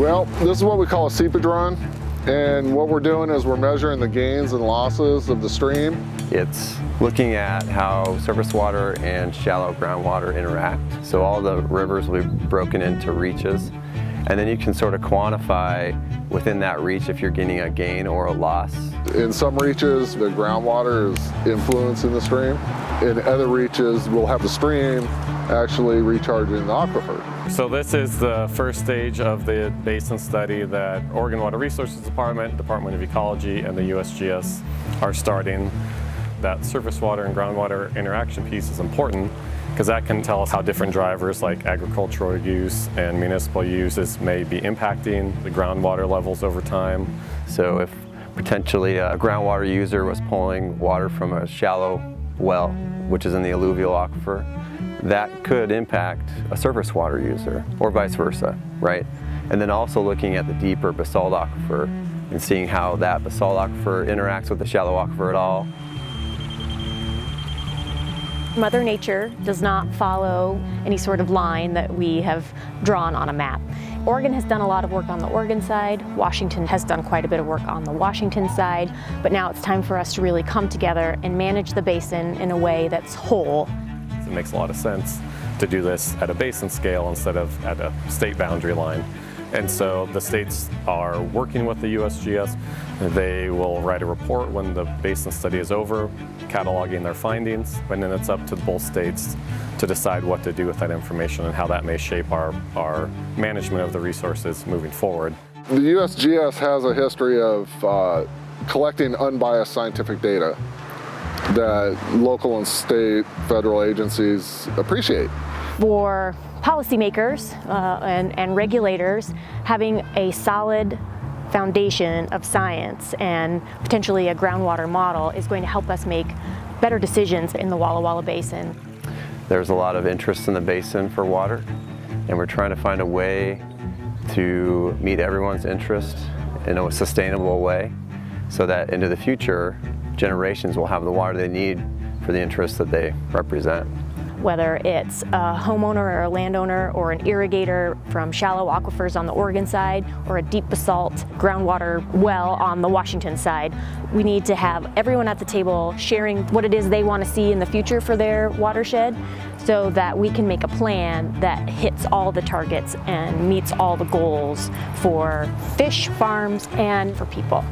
Well, this is what we call a seepage run. And what we're doing is we're measuring the gains and losses of the stream. It's looking at how surface water and shallow groundwater interact. So all the rivers will be broken into reaches. And then you can sort of quantify within that reach if you're getting a gain or a loss. In some reaches, the groundwater is influencing the stream. In other reaches, we'll have the stream actually recharging the aquifer. So this is the first stage of the basin study that Oregon Water Resources Department, Department of Ecology, and the USGS are starting. That surface water and groundwater interaction piece is important because that can tell us how different drivers like agricultural use and municipal uses may be impacting the groundwater levels over time. So if potentially a groundwater user was pulling water from a shallow well, which is in the alluvial aquifer, that could impact a surface water user or vice versa, right? And then also looking at the deeper basalt aquifer and seeing how that basalt aquifer interacts with the shallow aquifer at all. Mother Nature does not follow any sort of line that we have drawn on a map. Oregon has done a lot of work on the Oregon side, Washington has done quite a bit of work on the Washington side, but now it's time for us to really come together and manage the basin in a way that's whole it makes a lot of sense to do this at a basin scale instead of at a state boundary line. And so the states are working with the USGS. They will write a report when the basin study is over, cataloging their findings, and then it's up to both states to decide what to do with that information and how that may shape our, our management of the resources moving forward. The USGS has a history of uh, collecting unbiased scientific data that local and state federal agencies appreciate. For policymakers uh, and, and regulators, having a solid foundation of science and potentially a groundwater model is going to help us make better decisions in the Walla Walla Basin. There's a lot of interest in the basin for water and we're trying to find a way to meet everyone's interest in a sustainable way so that into the future generations will have the water they need for the interests that they represent. Whether it's a homeowner or a landowner or an irrigator from shallow aquifers on the Oregon side or a deep basalt groundwater well on the Washington side, we need to have everyone at the table sharing what it is they want to see in the future for their watershed so that we can make a plan that hits all the targets and meets all the goals for fish farms and for people.